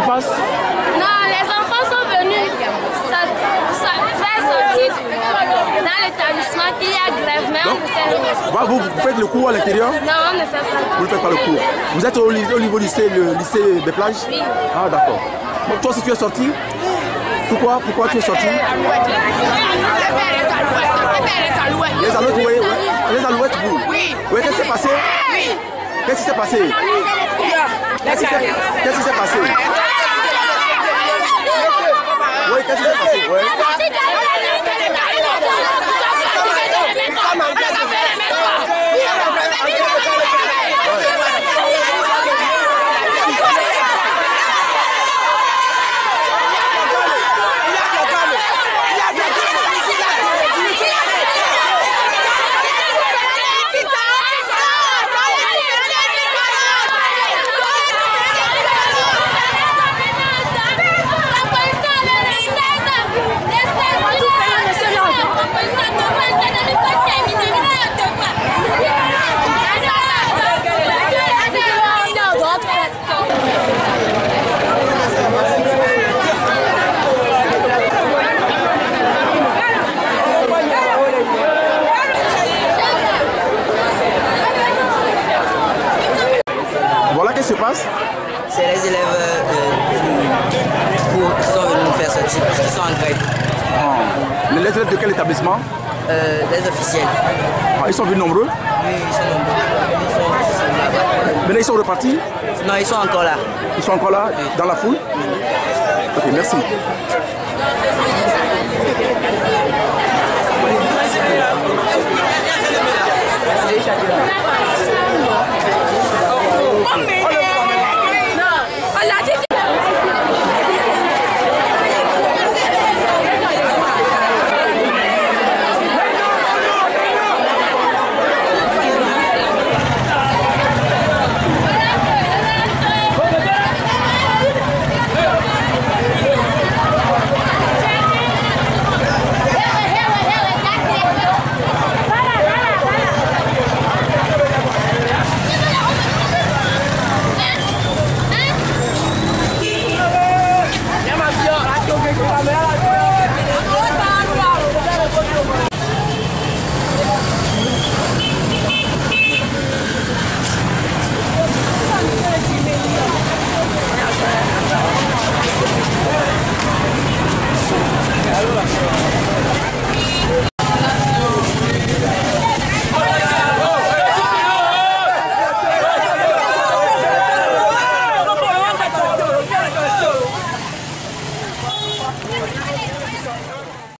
passe Non, les enfants sont venus sortir dans l'établissement qu'il y a grève, vous, faites le cours à l'intérieur Non, ne. Vous ne faites pas le cours. Vous êtes au, au niveau lycée, le lycée des plages Ah, d'accord. Toi, si tu es sorti Pourquoi Pourquoi tu es sorti Les alouettes, oui. Les alouettes, vous Oui. Oui, qu'est-ce qui s'est passé Qu'est-ce qui s'est passé? Qu'est-ce qui s'est passé? en grève. Ah. Les élèves de quel établissement euh, Les officiels. Ah, ils sont venus nombreux Oui, ils sont nombreux. Ils sont... Maintenant, ils sont repartis Non, ils sont encore là. Ils sont encore là, dans la foule. Ok, merci.